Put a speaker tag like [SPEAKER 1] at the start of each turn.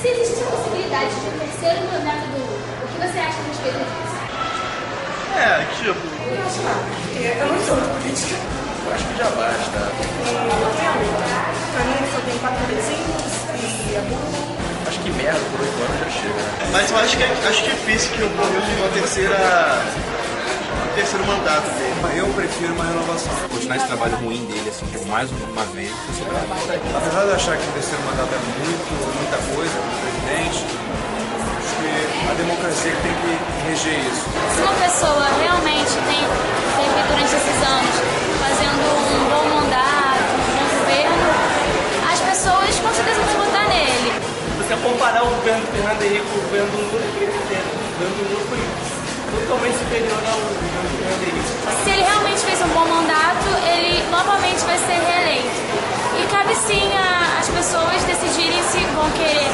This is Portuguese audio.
[SPEAKER 1] Se existe a possibilidade de um terceiro mandato do Lula, o que você acha a respeito disso?
[SPEAKER 2] É, tipo,
[SPEAKER 3] Eu não sou de política.
[SPEAKER 2] eu acho que já basta.
[SPEAKER 3] Pra mim, só tem quatro vizinhos e é burro.
[SPEAKER 2] Acho que merda por oito anos já chega, né?
[SPEAKER 4] Mas eu acho que é, acho difícil que ocorra uma terceira. um terceiro mandato dele.
[SPEAKER 5] Eu prefiro uma renovação.
[SPEAKER 6] continuar esse trabalho ruim dele, assim, por mais uma vez.
[SPEAKER 5] Apesar de eu achar que o terceiro mandato é democracia que tem que reger isso.
[SPEAKER 7] Se uma pessoa realmente tem, teve durante esses anos fazendo um bom mandato, um bom governo, as pessoas com certeza vão votar nele.
[SPEAKER 8] você comparar o governo do Fernando Henrique com o governo do Lula, é. O governo do Lula foi totalmente superior ao governo do Fernando Henrique.
[SPEAKER 7] Se ele realmente fez um bom mandato, ele novamente vai ser reeleito. E cabe sim a- às pessoas decidirem se vão querer